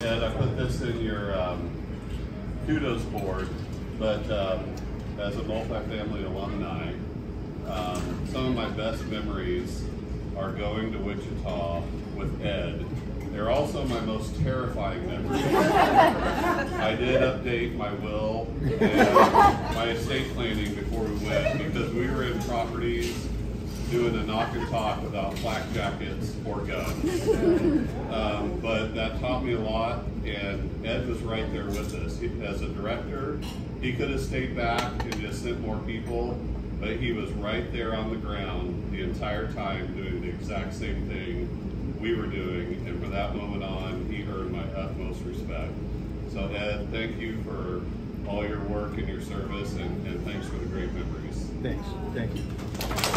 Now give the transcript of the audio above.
Ed, I put this in your um, kudos board, but um, as a multifamily alumni, um, some of my best memories are going to Wichita with Ed. They're also my most terrifying memories. I did update my will and my estate planning before we went because we were in properties doing a knock and talk without flak jackets or guns. Um, but me a lot, and Ed was right there with us. He, as a director, he could have stayed back and just sent more people, but he was right there on the ground the entire time doing the exact same thing we were doing, and from that moment on, he earned my utmost respect. So Ed, thank you for all your work and your service, and, and thanks for the great memories. Thanks. Thank you.